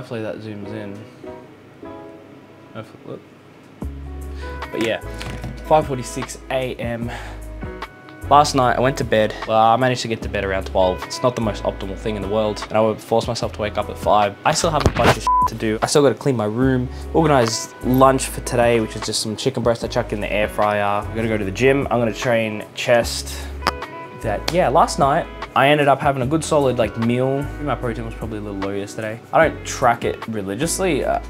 Hopefully that zooms in. Hopefully. But yeah, 5.46 a.m. Last night I went to bed. Well, I managed to get to bed around 12. It's not the most optimal thing in the world. And I would force myself to wake up at 5. I still have a bunch of to do. I still got to clean my room, organize lunch for today, which is just some chicken breast I chucked in the air fryer. I'm gonna go to the gym. I'm gonna train chest. That, yeah, last night I ended up having a good solid like meal. My protein was probably a little low yesterday. I don't track it religiously. Uh,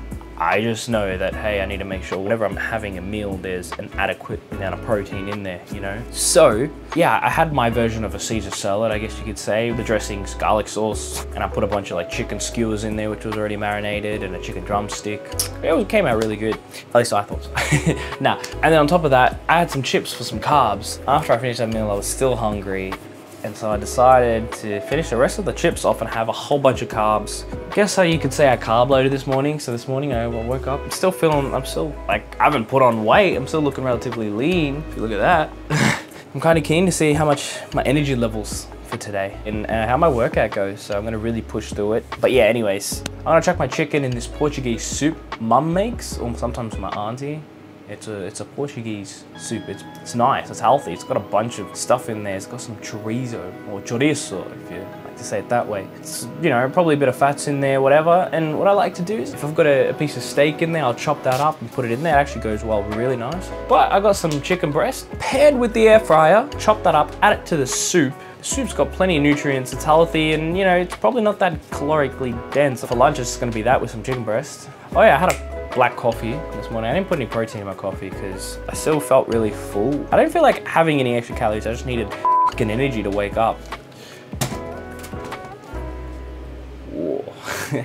I just know that, hey, I need to make sure whenever I'm having a meal, there's an adequate amount of protein in there, you know? So, yeah, I had my version of a Caesar salad, I guess you could say. The dressing's garlic sauce, and I put a bunch of like chicken skewers in there, which was already marinated, and a chicken drumstick. It came out really good. At least I thought nah, and then on top of that, I had some chips for some carbs. After I finished that meal, I was still hungry, and so I decided to finish the rest of the chips off and have a whole bunch of carbs. Guess how you could say I carb loaded this morning. So this morning I woke up, I'm still feeling, I'm still like, I haven't put on weight. I'm still looking relatively lean, if you look at that. I'm kind of keen to see how much my energy levels for today and uh, how my workout goes. So I'm gonna really push through it. But yeah, anyways, I'm gonna chuck my chicken in this Portuguese soup mum makes, or sometimes my auntie. It's a it's a Portuguese soup. It's it's nice. It's healthy. It's got a bunch of stuff in there. It's got some chorizo or chorizo, if you like to say it that way. It's you know probably a bit of fats in there, whatever. And what I like to do is if I've got a, a piece of steak in there, I'll chop that up and put it in there. It actually goes well, really nice. But I got some chicken breast paired with the air fryer. Chop that up, add it to the soup. The soup's got plenty of nutrients, it's healthy, and you know, it's probably not that calorically dense. For lunch, it's gonna be that with some chicken breast. Oh yeah, I had a black coffee this morning. I didn't put any protein in my coffee because I still felt really full. I don't feel like having any extra calories. I just needed fucking energy to wake up. Whoa.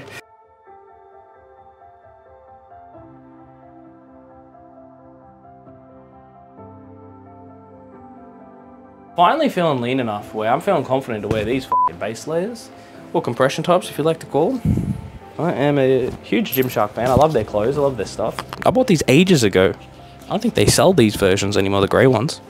Finally feeling lean enough where I'm feeling confident to wear these base layers or compression tops if you like to call them. I am a huge Gymshark fan. I love their clothes. I love their stuff. I bought these ages ago. I don't think they sell these versions anymore, the grey ones.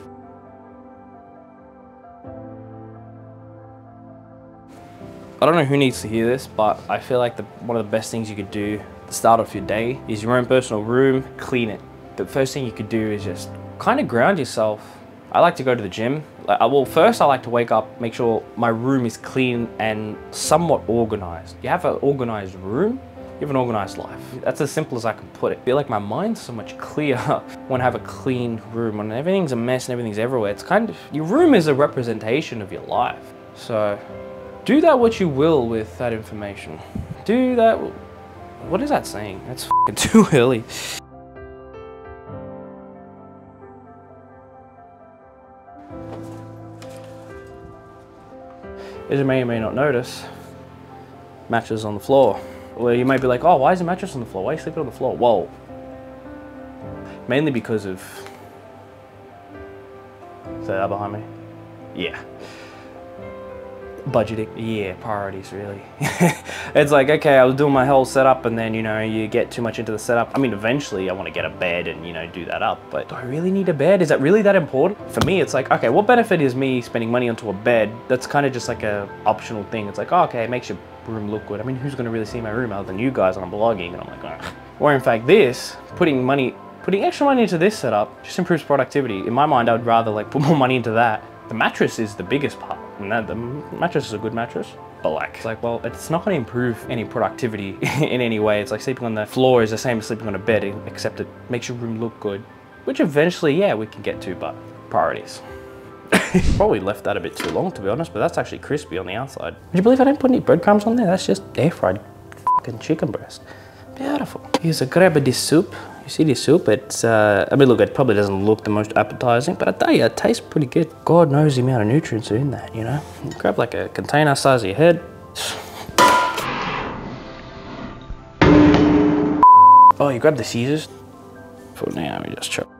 I don't know who needs to hear this, but I feel like the, one of the best things you could do to start off your day is your own personal room, clean it. The first thing you could do is just kind of ground yourself I like to go to the gym. Well, first I like to wake up, make sure my room is clean and somewhat organized. You have an organized room, you have an organized life. That's as simple as I can put it. I feel like my mind's so much clearer when I have a clean room. When everything's a mess and everything's everywhere, it's kind of, your room is a representation of your life. So do that what you will with that information. Do that, what is that saying? That's too early. As you may or may not notice, mattress on the floor. Well, you might be like, oh, why is a mattress on the floor? Why are you sleeping on the floor? Well, mainly because of, is that behind me? Yeah budgeting yeah priorities really. It's like okay i was doing my whole setup and then you know you get too much into the setup. I mean eventually i want to get a bed and you know do that up but do i really need a bed? Is that really that important? For me it's like okay what benefit is me spending money onto a bed? That's kind of just like a optional thing. It's like oh, okay it makes your room look good. I mean who's going to really see my room other than you guys on blogging and i'm like oh. or in fact this putting money putting extra money into this setup just improves productivity. In my mind i would rather like put more money into that. The mattress is the biggest part and that, the mattress is a good mattress, but like, it's like, well, it's not gonna improve any productivity in any way. It's like sleeping on the floor is the same as sleeping on a bed, except it makes your room look good, which eventually, yeah, we can get to, but priorities. Probably left that a bit too long, to be honest, but that's actually crispy on the outside. Would you believe I didn't put any breadcrumbs on there? That's just air fried fucking chicken breast. Beautiful. Here's a grab of this soup. You see this soup, it's, uh, I mean, look, it probably doesn't look the most appetizing, but I tell you, it tastes pretty good. God knows the amount of nutrients are in that, you know? Grab like a container size of your head. Oh, you grab the Caesars? For now, we just chop.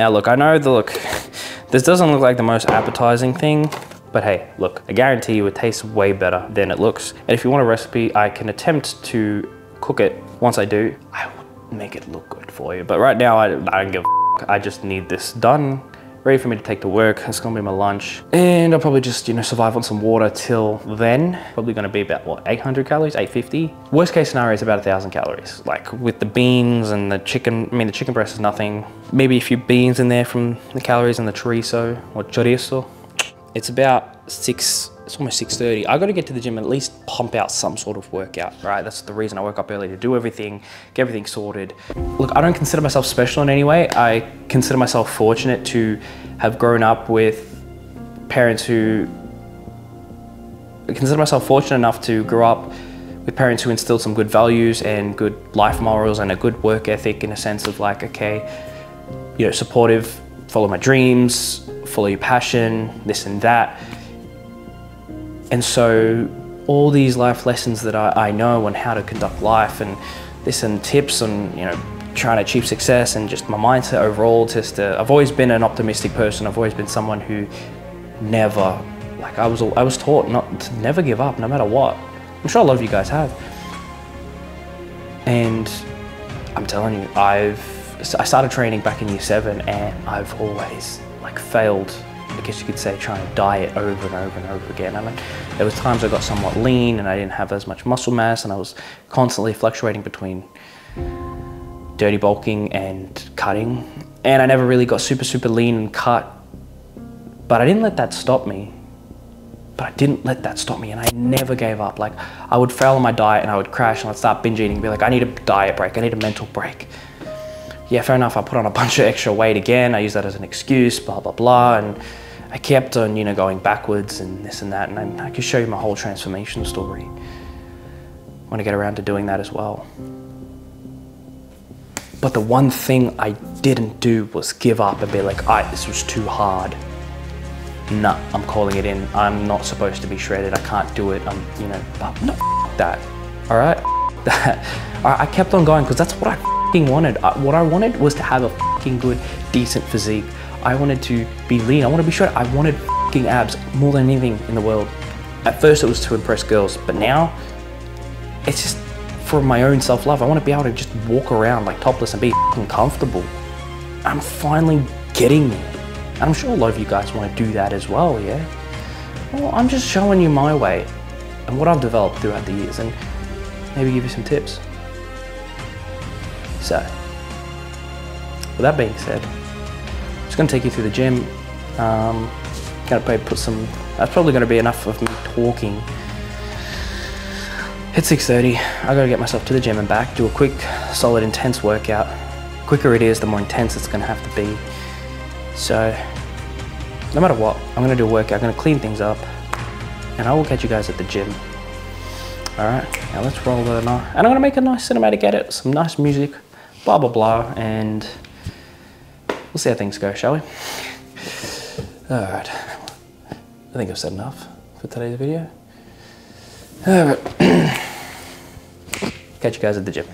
Now look, I know the look, this doesn't look like the most appetizing thing, But hey, look, I guarantee you it tastes way better than it looks. And if you want a recipe, I can attempt to cook it. Once I do, I will make it look good for you. But right now, I, I don't give a I just need this done ready for me to take to work. It's gonna be my lunch. And I'll probably just, you know, survive on some water till then. Probably gonna be about, what, 800 calories, 850? Worst case scenario is about 1,000 calories. Like with the beans and the chicken, I mean, the chicken breast is nothing. Maybe a few beans in there from the calories and the chorizo or chorizo. It's about six, it's almost 6.30. I gotta get to the gym and at least pump out some sort of workout, right? That's the reason I woke up early to do everything, get everything sorted. Look, I don't consider myself special in any way. I consider myself fortunate to have grown up with parents who, I consider myself fortunate enough to grow up with parents who instilled some good values and good life morals and a good work ethic in a sense of like, okay, you know, supportive, follow my dreams, follow your passion, this and that. And so all these life lessons that I, I know on how to conduct life and this and tips on, you know, trying to achieve success and just my mindset overall, just to, I've always been an optimistic person. I've always been someone who never, like I was, I was taught not to never give up no matter what. I'm sure a lot of you guys have. And I'm telling you, I've, I started training back in year seven and I've always like failed I guess you could say trying to diet over and over and over again. I mean, there was times I got somewhat lean and I didn't have as much muscle mass and I was constantly fluctuating between dirty bulking and cutting. And I never really got super, super lean and cut. But I didn't let that stop me. But I didn't let that stop me and I never gave up. Like I would fail on my diet and I would crash and I'd start binge eating and be like, I need a diet break, I need a mental break yeah, fair enough, I put on a bunch of extra weight again. I use that as an excuse, blah, blah, blah. And I kept on, you know, going backwards and this and that. And I, I could show you my whole transformation story when I get around to doing that as well. But the one thing I didn't do was give up and be like, all right, this was too hard. Nah, I'm calling it in. I'm not supposed to be shredded. I can't do it. I'm, you know, no, that. All right, that. All right, I kept on going because that's what I wanted. Uh, what I wanted was to have a fucking good, decent physique. I wanted to be lean. I wanted to be shredded. I wanted fucking abs more than anything in the world. At first, it was to impress girls, but now it's just for my own self-love. I want to be able to just walk around like topless and be comfortable. I'm finally getting there. And I'm sure a lot of you guys want to do that as well, yeah? Well, I'm just showing you my way and what I've developed throughout the years and maybe give you some tips. So, with that being said, I'm just going to take you through the gym. Um, going to probably put some, that's probably going to be enough of me talking. It's 6.30, I got to get myself to the gym and back, do a quick, solid, intense workout. The quicker it is, the more intense it's going to have to be. So, no matter what, I'm going to do a workout, I'm going to clean things up, and I will catch you guys at the gym. Alright, now let's roll the, and I'm going to make a nice cinematic edit, some nice music blah, blah, blah, and we'll see how things go, shall we? All right, I think I've said enough for today's video. All right, catch you guys at the gym.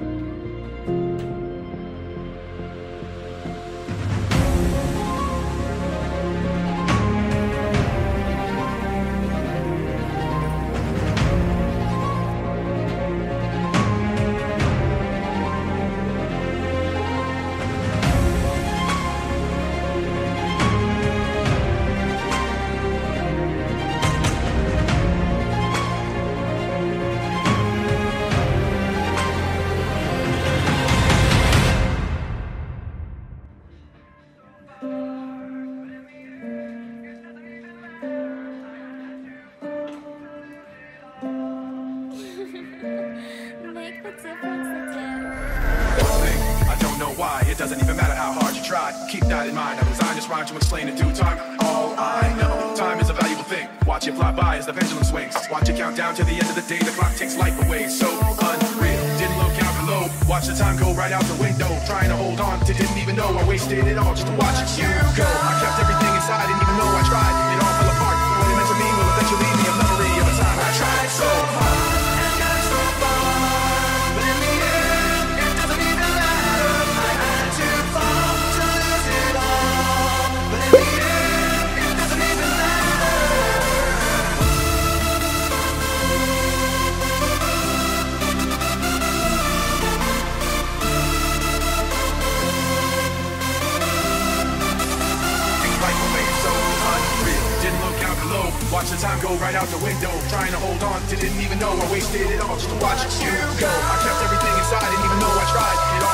It as the pendulum swings. Watch it count down to the end of the day. The clock takes life away. So unreal. Didn't look out below. Watch the time go right out the window. Trying to hold on to didn't even know I wasted it all just to watch you go. I kept everything inside, didn't even know I tried. Right out the window. Trying to hold on to didn't even know I wasted it all just to watch you go. I kept everything inside, didn't even know I tried. It all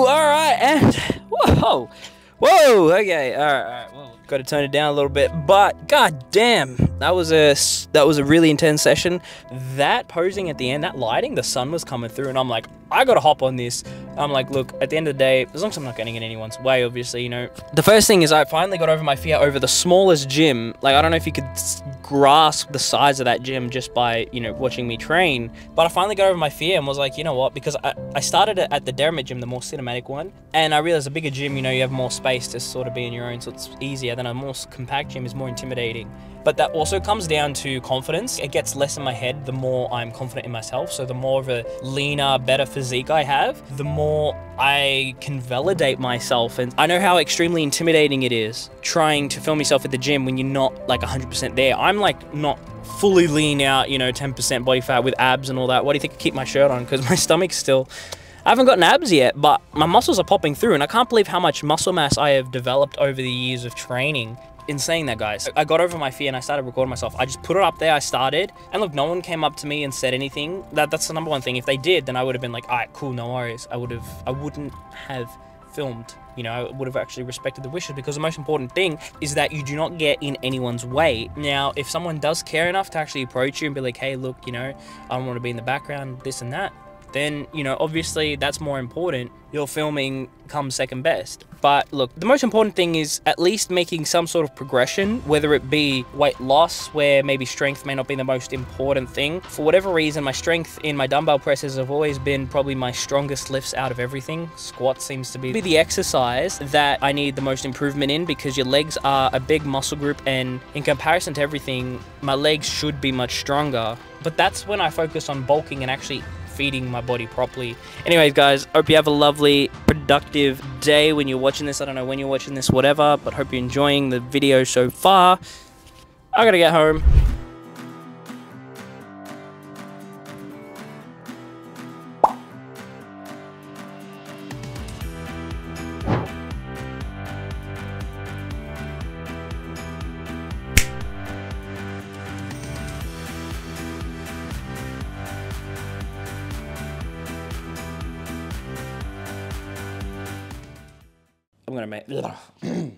All right, and whoa, whoa. Okay, all right, all right. Well, got to tone it down a little bit, but god damn, that was a that was a really intense session. That posing at the end, that lighting, the sun was coming through, and I'm like, I gotta hop on this. I'm like, look, at the end of the day, as long as I'm not getting in anyone's way, obviously, you know. The first thing is I finally got over my fear over the smallest gym. Like, I don't know if you could grasp the size of that gym just by, you know, watching me train. But I finally got over my fear and was like, you know what? Because I, I started at the Dermot gym, the more cinematic one. And I realized a bigger gym, you know, you have more space to sort of be in your own, so it's easier. than a more compact gym is more intimidating. But that also comes down to confidence. It gets less in my head the more I'm confident in myself. So the more of a leaner, better physique I have, the more I can validate myself. And I know how extremely intimidating it is trying to film yourself at the gym when you're not like 100% there. I'm like not fully lean out, you know, 10% body fat with abs and all that. What do you think I keep my shirt on? Because my stomach's still. I haven't gotten abs yet, but my muscles are popping through, and I can't believe how much muscle mass I have developed over the years of training. In saying that, guys, I got over my fear and I started recording myself. I just put it up there, I started, and look, no one came up to me and said anything. That that's the number one thing. If they did, then I would have been like, all right, cool, no worries. I would have, I wouldn't have filmed. You know, I would have actually respected the wishes because the most important thing is that you do not get in anyone's way. Now, if someone does care enough to actually approach you and be like, hey, look, you know, I don't want to be in the background, this and that, then, you know, obviously that's more important. Your filming comes second best. But look, the most important thing is at least making some sort of progression, whether it be weight loss, where maybe strength may not be the most important thing. For whatever reason, my strength in my dumbbell presses have always been probably my strongest lifts out of everything. Squat seems to be the exercise that I need the most improvement in because your legs are a big muscle group, and in comparison to everything, my legs should be much stronger. But that's when I focus on bulking and actually feeding my body properly. Anyways, guys, hope you have a lovely, productive day when you're watching this. I don't know when you're watching this, whatever, but hope you're enjoying the video so far. I gotta get home. I'm gonna make.